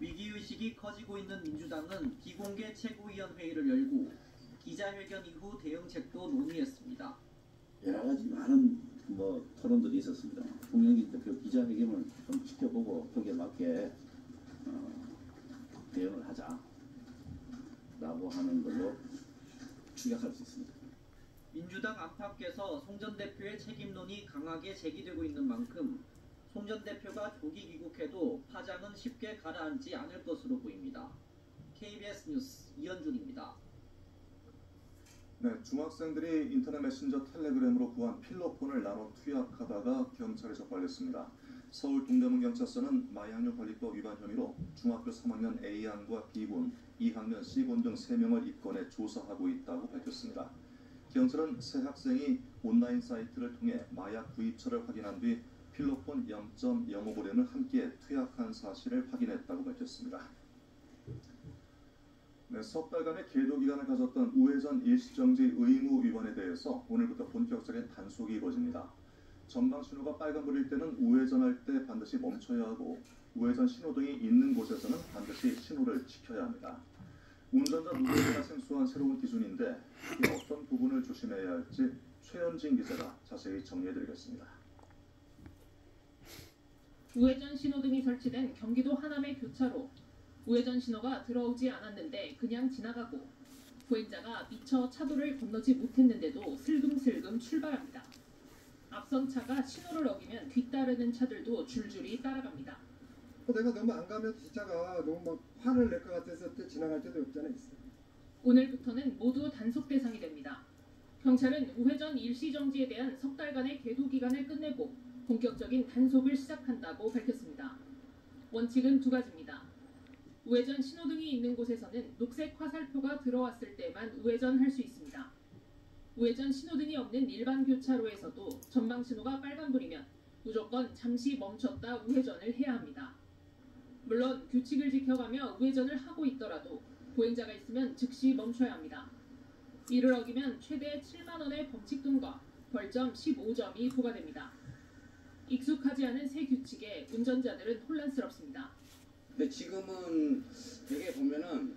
위기의식이 커지고 있는 민주당은 비공개 최고위원회의를 열고 기자회견 이후 대응책도 논의했습니다. 여러 가지 많은 뭐 토론들이 있었습니다. 송영길 대표 기자회견을 좀 지켜보고 거기에 맞게 어, 대응을 하자라고 하는 걸로 추격할 수 있습니다. 민주당 안팎에서 송 전 대표의 책임론이 강하게 제기되고 있는 만큼 송전 대표가 조기 귀국해도 파장은 쉽게 가라앉지 않을 것으로 보입니다. KBS 뉴스 이현준입니다. 네, 중학생들이 인터넷 메신저 텔레그램으로 구한 필로폰을 나눠 투약하다가 경찰에 적발됐습니다. 서울 동대문 경찰서는 마약류 관리법 위반 혐의로 중학교 3학년 A양과 B군, 2학년 C군 등 3명을 입건해 조사하고 있다고 밝혔습니다. 경찰은 세 학생이 온라인 사이트를 통해 마약 구입처를 확인한 뒤 필로폰 0.05g을 함께 투약한 사실을 확인했다고 밝혔습니다. 네, 석 달간의 계도 기간을 가졌던 우회전 일시정지 의무 위반에 대해서 오늘부터 본격적인 단속이 이루어집니다. 전방 신호가 빨간불일 때는 우회전할 때 반드시 멈춰야 하고 우회전 신호등이 있는 곳에서는 반드시 신호를 지켜야 합니다. 운전자 누구에게나 생소한 새로운 기준인데 어떤 부분을 조심해야 할지 최현진 기자가 자세히 정리해드리겠습니다. 우회전 신호등이 설치된 경기도 하남의 교차로 우회전 신호가 들어오지 않았는데 그냥 지나가고 보행자가 미처 차도를 건너지 못했는데도 슬금슬금 출발합니다. 앞선 차가 신호를 어기면 뒤따르는 차들도 줄줄이 따라갑니다. 어, 내가 너무 안 가면 뒷차가 너무 막 화를 낼 것 같아서 때 지나갈 때도 없잖아요. 오늘부터는 모두 단속 대상이 됩니다. 경찰은 우회전 일시정지에 대한 석 달간의 계도 기간을 끝내고 본격적인 단속을 시작한다고 밝혔습니다. 원칙은 두 가지입니다. 우회전 신호등이 있는 곳에서는 녹색 화살표가 들어왔을 때만 우회전할 수 있습니다. 우회전 신호등이 없는 일반 교차로에서도 전방 신호가 빨간불이면 무조건 잠시 멈췄다 우회전을 해야 합니다. 물론 규칙을 지켜가며 우회전을 하고 있더라도 보행자가 있으면 즉시 멈춰야 합니다. 이를 어기면 최대 7만 원의 벌칙 등과 벌점 15점이 부과됩니다. 익숙하지 않은 새 규칙에 운전자들은 혼란스럽습니다. 근데 지금은 되게 보면은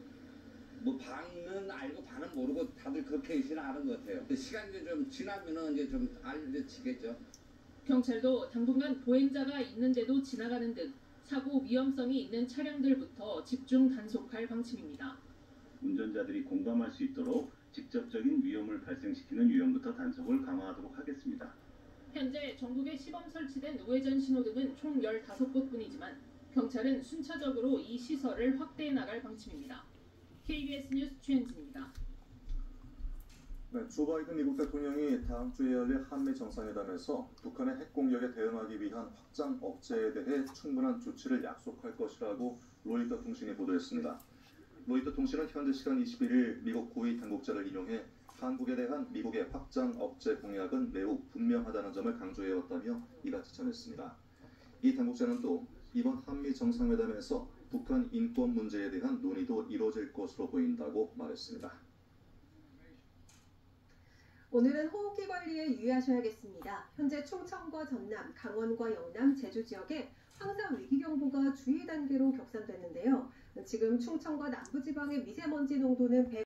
뭐 반은 알고 반은 모르고 다들 그렇게 있지는 않은 것 같아요. 시간이 좀 지나면은 이제 좀 알려지겠죠. 경찰도 당분간 보행자가 있는데도 지나가는 등 사고 위험성이 있는 차량들부터 집중 단속할 방침입니다. 운전자들이 공감할 수 있도록 직접적인 위험을 발생시키는 유형부터 단속을 강화하도록 하겠습니다. 현재 전국에 시범 설치된 우회전 신호등은 총 15곳뿐이지만 경찰은 순차적으로 이 시설을 확대해 나갈 방침입니다. KBS 뉴스 최현진입니다. 네, 조 바이든 미국 대통령이 다음 주에 열릴 한미 정상회담에서 북한의 핵 공격에 대응하기 위한 확장 억제에 대해 충분한 조치를 약속할 것이라고 로이터 통신이 보도했습니다. 로이터 통신은 현지 시간 21일 미국 고위 당국자를 인용해 한국에 대한 미국의 확장 억제 공약은 매우 분명하다는 점을 강조해왔다며 이같이 전했습니다. 이 당국자는 또 이번 한미 정상회담에서 북한 인권 문제에 대한 논의도 이루어질 것으로 보인다고 말했습니다. 오늘은 호흡기 관리에 유의하셔야겠습니다. 현재 충청과 전남, 강원과 영남, 제주 지역에 황사 위기경보가 주의 단계로 격상됐는데요. 지금 충청과 남부지방의 미세먼지 농도는 100